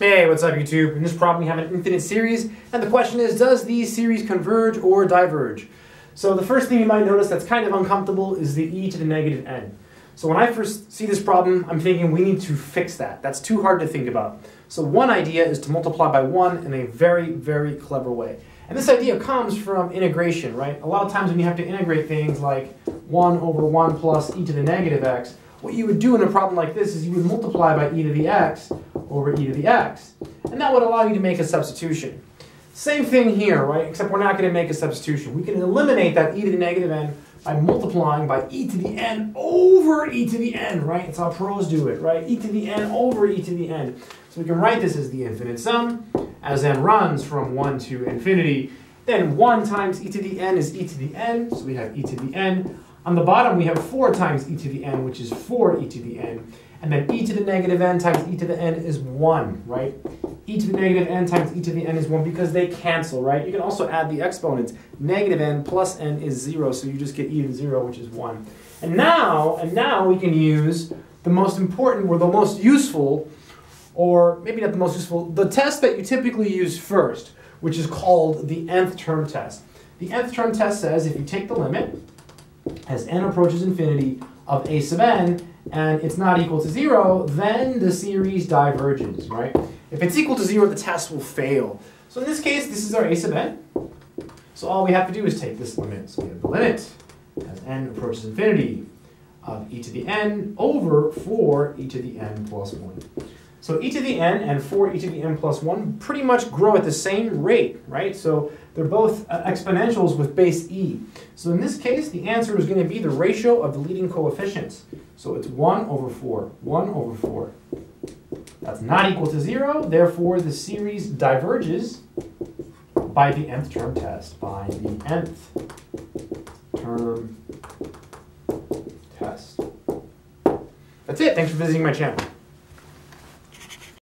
Hey, what's up YouTube? In this problem we have an infinite series, and the question is, does these series converge or diverge? So the first thing you might notice that's kind of uncomfortable is the e to the negative n. So when I first see this problem, I'm thinking we need to fix that. That's too hard to think about. So one idea is to multiply by 1 in a very, very clever way. And this idea comes from integration, right? A lot of times when you have to integrate things like 1 over 1 plus e to the negative x, what you would do in a problem like this is you would multiply by e to the x over e to the x. And that would allow you to make a substitution. Same thing here, right? Except we're not going to make a substitution. We can eliminate that e to the negative n by multiplying by e to the n over e to the n, right? It's how pros do it, right? e to the n over e to the n. So we can write this as the infinite sum, as n runs from 1 to infinity. Then 1 times e to the n is e to the n, so we have e to the n. On the bottom, we have 4 times e to the n, which is 4 e to the n. And then e to the negative n times e to the n is 1, right? e to the negative n times e to the n is 1 because they cancel, right? You can also add the exponents. Negative n plus n is 0, so you just get e to the 0, which is 1. And now, and now we can use the most important, or the most useful, or maybe not the most useful, the test that you typically use first, which is called the nth term test. The nth term test says if you take the limit, as n approaches infinity of a sub n, and it's not equal to zero, then the series diverges, right? If it's equal to zero, the test will fail. So in this case, this is our a sub n. So all we have to do is take this limit. So we have the limit as n approaches infinity of e to the n over 4 e to the n plus 1. So e to the n and 4 e to the n plus 1 pretty much grow at the same rate, right? So they're both uh, exponentials with base e. So in this case, the answer is going to be the ratio of the leading coefficients. So it's 1 over 4, 1 over 4. That's not equal to 0, therefore the series diverges by the nth term test, by the nth term test. That's it. Thanks for visiting my channel.